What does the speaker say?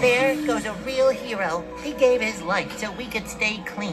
There goes a real hero. He gave his life so we could stay clean.